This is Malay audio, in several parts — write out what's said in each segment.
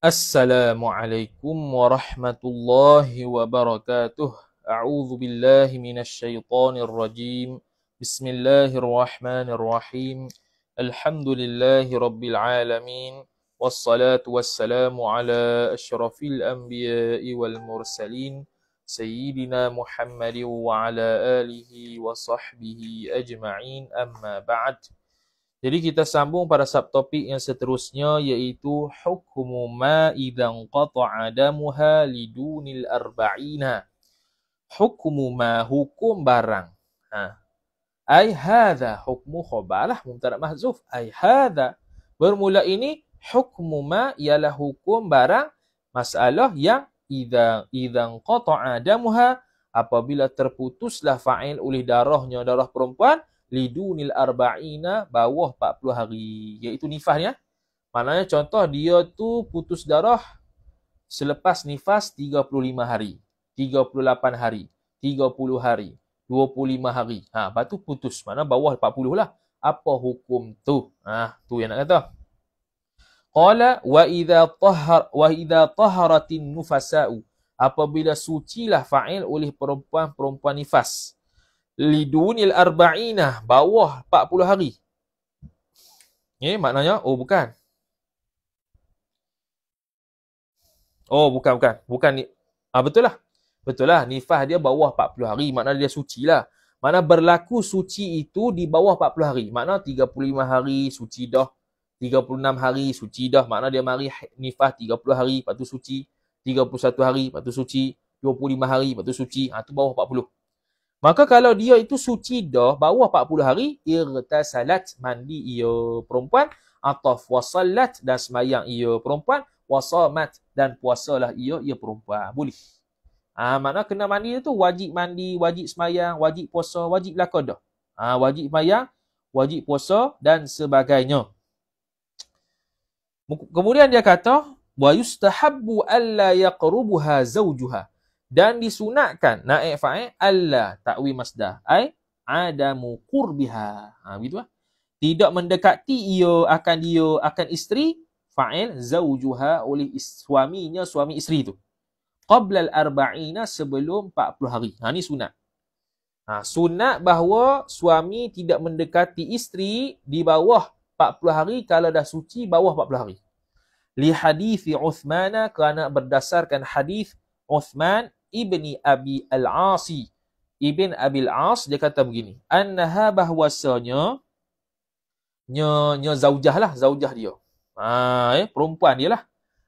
السلام عليكم ورحمة الله وبركاته. أعوذ بالله من الشيطان الرجيم. بسم الله الرحمن الرحيم. الحمد لله رب العالمين. والصلاة والسلام على أشرف الأنبياء والمرسلين سيدنا محمد وعلى آله وصحبه أجمعين. أما بعد Jadi kita sambung pada subtopik yang seterusnya iaitu hukmu ma idzan qata'a damuha lidunil arba'ina. Hukmu ma hukum barang. Ha. Ai hadza hukmu khabalah mubtada mahzuf. Ai hadza bermula ini hukmu ma ialah hukum barang masalah yang idza idzan qata'a damuha apabila terputuslah fa'il oleh darahnya darah perempuan lidunil arba'ina bawah 40 hari iaitu nifas ni ya. Maknanya contoh dia tu putus darah selepas nifas 35 hari, 38 hari, 30 hari, 25 hari. Ha, lepas tu putus. Mana bawah 40 lah. Apa hukum tu? Ha, tu yang nak kata. Qala wa idza tahhar wa idza taharatin nufasa'u apabila sucilah fa'il oleh perempuan-perempuan nifas lidunil arba'ina bawah 40 hari. Ni maknanya oh bukan. Oh bukan bukan. Bukan ni. Ah betul lah. Betul lah nifas dia bawah 40 hari maknanya dia suci lah. Mana berlaku suci itu di bawah 40 hari. Makna 35 hari suci dah. 36 hari suci dah. Makna dia mari nifas 30 hari lepas tu suci. 31 hari lepas tu suci. 25 hari lepas tu suci. Ha tu bawah 40. Maka kalau dia itu suci dah bawah 40 hari, irtasalat mandi ia perempuan atau wasallat dan semayang ia perempuan, wasamat dan puasalah ia ia perempuan. Boleh. Ah ha, makna kena mandi itu wajib mandi, wajib semayang, wajib puasa, wajib lakon dah. Ha, wajib semayang, wajib puasa dan sebagainya. Kemudian dia kata, wa yustahabbu alla yaqrubuha zawjuha dan disunatkan naik fa'il Allah takwi masdar ai adamu qurbiha ha begitu ah tidak mendekati ia akan dia akan isteri fa'il zaujuha oleh suaminya suami isteri itu qabla al-arba'ina sebelum 40 hari. Ha ni sunat. Ha sunat bahawa suami tidak mendekati isteri di bawah 40 hari kalau dah suci bawah 40 hari. Li hadithi Uthman kerana berdasarkan hadis Uthman ibni Abi Al-Asi. Ibn Abi Al-As dia kata begini. Annaha bahwasanya nya nya zaujah lah, zaujah dia. Ha, eh, perempuan dia lah.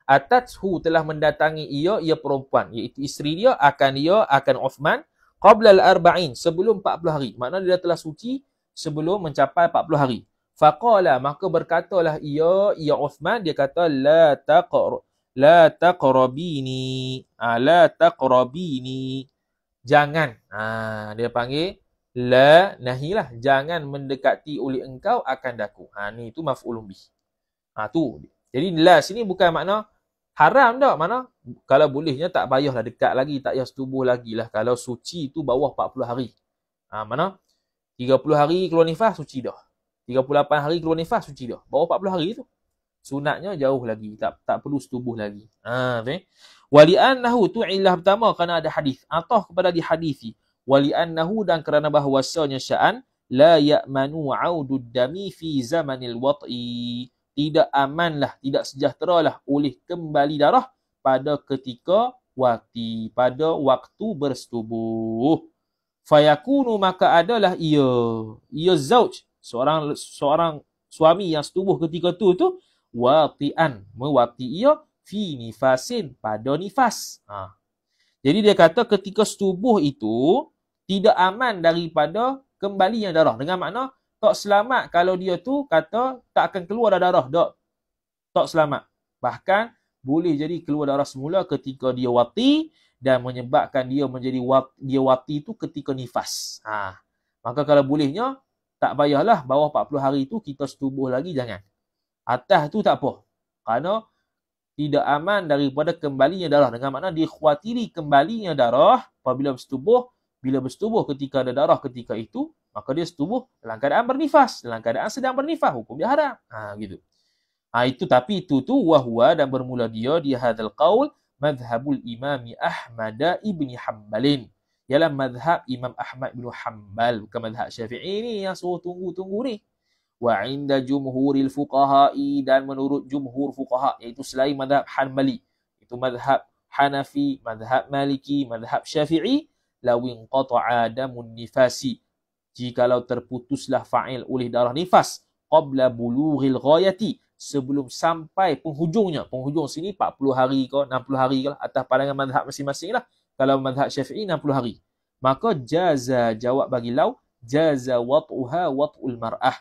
Atathu telah mendatangi ia, ia perempuan. Iaitu isteri dia, akan dia, akan Uthman. Qabla al-arba'in, sebelum 40 hari. Maknanya dia telah suci sebelum mencapai 40 hari. Faqala, maka berkatalah ia, ia Uthman, dia kata, La taqar, la taqrabini. Ha, la taqrabini. Jangan. Ha, dia panggil la nahilah. Jangan mendekati oleh engkau akan daku. Ha ni tu maf'ulun bih. Ha tu. Jadi la sini bukan makna haram dak mana kalau bolehnya tak payahlah dekat lagi tak payah setubuh lagi lah. Kalau suci tu bawah 40 hari. Ha mana 30 hari keluar nifas suci dah. 38 hari keluar nifas suci dah. Bawah 40 hari tu sunatnya jauh lagi tak tak perlu setubuh lagi. Ha okay? wali annahu tu illah pertama kerana ada hadis. Atau kepada di hadisi wali annahu dan kerana bahawasanya sya'an la ya'manu audud dami fi zamanil wat'i. Tidak amanlah tidak sejahteralah oleh kembali darah pada ketika waktu pada waktu bersetubuh. Fayakunu maka adalah ia. Ia zauj. Seorang seorang suami yang setubuh ketika tu tu wati'an mewati ia fi nifasin pada nifas. Ha. Jadi dia kata ketika setubuh itu tidak aman daripada kembalinya darah. Dengan makna tak selamat kalau dia tu kata tak akan keluar darah. Tak, tak selamat. Bahkan boleh jadi keluar darah semula ketika dia wati dan menyebabkan dia menjadi wat, dia wati itu ketika nifas. Ha. Maka kalau bolehnya tak payahlah bawah 40 hari itu kita setubuh lagi jangan. Atas tu tak apa. Kerana tidak aman daripada kembalinya darah. Dengan makna dikhawatiri kembalinya darah apabila bersetubuh. Bila bersetubuh ketika ada darah ketika itu, maka dia setubuh dalam keadaan bernifas. Dalam keadaan sedang bernifas, hukum dia haram. Ha, gitu. Ha, itu tapi itu tu wahwa dan bermula dia di hadzal qaul madhhabul imami Ahmad ibni Hambalin. Ialah madhab Imam Ahmad bin Hanbal. Bukan madhab Syafi'i ni yang suruh tunggu-tunggu ni. Wa inda jumhuril fuqaha'i dan menurut jumhur fuqaha iaitu selain madhab Hanbali. Itu madhab Hanafi, madhab Maliki, madhab Syafi'i. Lawin qata'a damun nifasi. Jikalau terputuslah fa'il oleh darah nifas. Qabla bulughil ghayati sebelum sampai penghujungnya. Penghujung sini 40 hari ke 60 hari ke lah. atas pandangan mazhab masing-masing lah. Kalau mazhab syafi'i 60 hari. Maka jaza jawab bagi lau jaza wat'uha wat'ul mar'ah.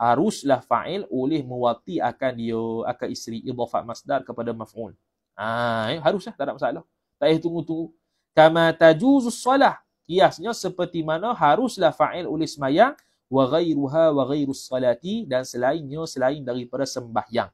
Haruslah fa'il oleh mewati akan dia akan isteri idhafat masdar kepada maf'ul. Ha, eh, haruslah tak ada masalah. Tak payah tunggu-tunggu. Kama tajuzus salah. Kiasnya seperti mana haruslah fa'il oleh semayang wa ghairuha wa ghairus salati dan selainnya selain daripada sembahyang.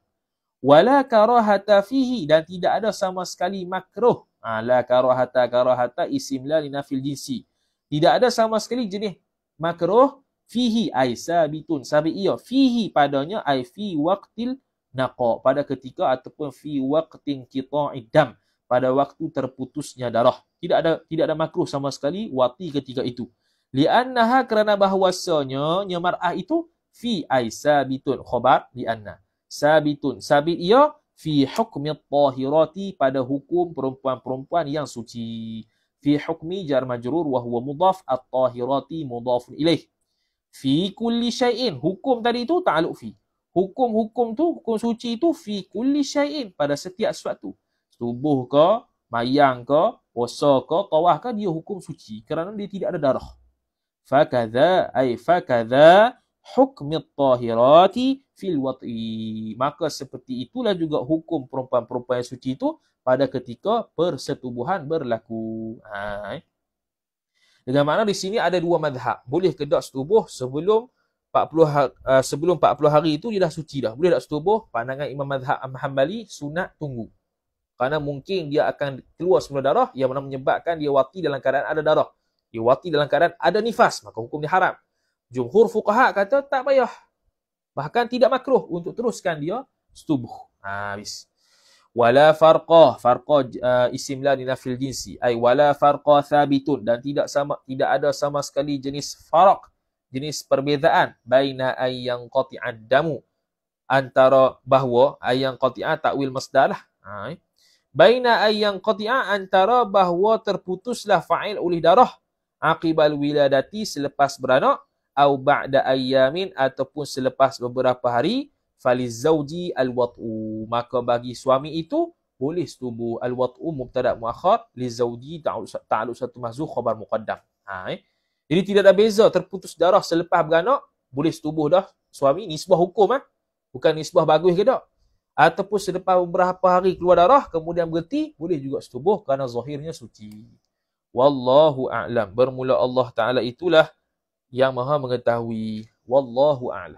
Wala karahata fihi dan tidak ada sama sekali makruh. Ha, la karahata karahata isim la linafil jinsi. Tidak ada sama sekali jenis makruh fihi ay sabitun. Sabi ia fihi padanya ay fi waqtil naqa pada ketika ataupun fi waqtin qita'id dam. Pada waktu terputusnya darah. Tidak ada tidak ada makruh sama sekali wati ketika itu. Li'annaha kerana bahawasanya nyamar'ah itu fi ay sabitun. Khabar li'anna. Sabitun. Sabit ia fi hukmi tahirati pada hukum perempuan-perempuan yang suci. Fi hukmi jar majrur wa huwa mudaf at-tahirati mudaf ilaih fi kulli syai'in. Hukum tadi itu ta'alluq fi. Hukum-hukum tu hukum suci itu fi kulli syai'in pada setiap sesuatu. Tubuh ke mayang ke puasa ke tawaf ke dia hukum suci kerana dia tidak ada darah. Fakadha ay fakadha hukmi tahirati fil wat'i. Maka seperti itulah juga hukum perempuan-perempuan yang suci itu pada ketika persetubuhan berlaku. Ha, eh. Dengan makna di sini ada dua madhab boleh ke tak setubuh sebelum 40 ha, uh, sebelum 40 hari itu dia dah suci dah boleh tak setubuh pandangan Imam Madhab Hanbali sunat tunggu kerana mungkin dia akan keluar semula darah yang mana menyebabkan dia wati dalam keadaan ada darah diwati dalam keadaan ada nifas, maka hukum dia haram. Jumhur fuqaha kata tak payah. Bahkan tidak makruh untuk teruskan dia setubuh. Ha, habis. Wala farqa, farqa uh, isim la dinafil jinsi. Ay wala farqa thabitun. Dan tidak sama tidak ada sama sekali jenis farq, jenis perbezaan. Baina ayyang qati'ad damu. Antara bahawa ayyang qati'ad takwil masdar lah. Ha, eh. Baina ayyang qati'ad antara bahawa terputuslah fa'il oleh darah aqibal wiladati selepas beranak au ba'da ayyamin ataupun selepas beberapa hari falizauji alwat'u maka bagi suami itu boleh setubuh alwat'u mubtada muakhar lizauji ta'alluq satu mahzuf khabar muqaddam ha eh? jadi tidak ada beza terputus darah selepas beranak boleh setubuh dah suami ni sebuah hukum eh? bukan ni sebuah bagus ke tak ataupun selepas beberapa hari keluar darah kemudian berhenti boleh juga setubuh kerana zahirnya suci Wallahu a'lam. Bermula Allah Ta'ala itulah yang maha mengetahui. Wallahu a'lam.